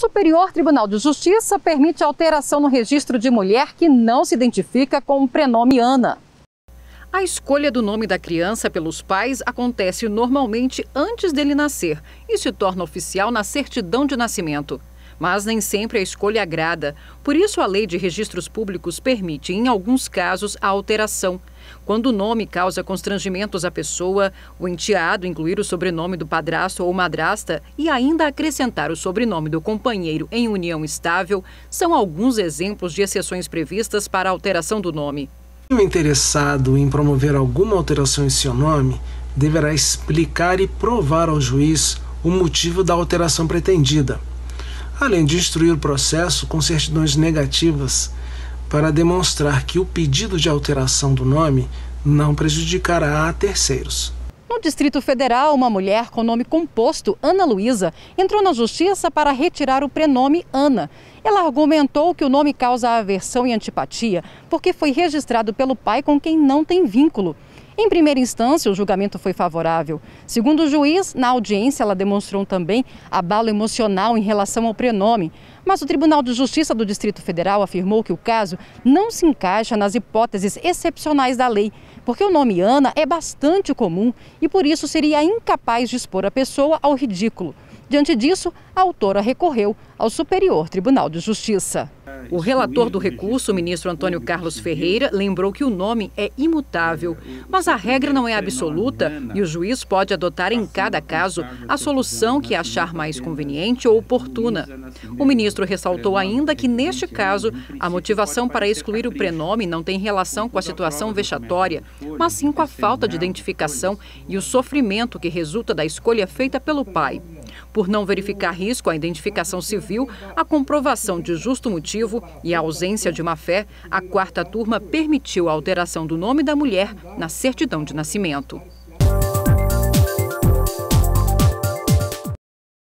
Superior Tribunal de Justiça permite alteração no registro de mulher que não se identifica com o prenome Ana. A escolha do nome da criança pelos pais acontece normalmente antes dele nascer e se torna oficial na certidão de nascimento. Mas nem sempre a escolha agrada. Por isso, a Lei de Registros Públicos permite, em alguns casos, a alteração. Quando o nome causa constrangimentos à pessoa, o enteado incluir o sobrenome do padrasto ou madrasta e ainda acrescentar o sobrenome do companheiro em união estável, são alguns exemplos de exceções previstas para a alteração do nome. O interessado em promover alguma alteração em seu nome deverá explicar e provar ao juiz o motivo da alteração pretendida, além de instruir o processo com certidões negativas para demonstrar que o pedido de alteração do nome não prejudicará a terceiros. No Distrito Federal, uma mulher com nome composto, Ana Luísa, entrou na justiça para retirar o prenome Ana. Ela argumentou que o nome causa aversão e antipatia porque foi registrado pelo pai com quem não tem vínculo. Em primeira instância, o julgamento foi favorável. Segundo o juiz, na audiência ela demonstrou também abalo emocional em relação ao prenome. Mas o Tribunal de Justiça do Distrito Federal afirmou que o caso não se encaixa nas hipóteses excepcionais da lei, porque o nome Ana é bastante comum e por isso seria incapaz de expor a pessoa ao ridículo. Diante disso, a autora recorreu ao Superior Tribunal de Justiça. O relator do recurso, o ministro Antônio Carlos Ferreira, lembrou que o nome é imutável, mas a regra não é absoluta e o juiz pode adotar em cada caso a solução que achar mais conveniente ou oportuna. O ministro ressaltou ainda que, neste caso, a motivação para excluir o prenome não tem relação com a situação vexatória, mas sim com a falta de identificação e o sofrimento que resulta da escolha feita pelo pai. Por não verificar risco à identificação civil, a comprovação de justo motivo e a ausência de má fé, a quarta turma permitiu a alteração do nome da mulher na certidão de nascimento.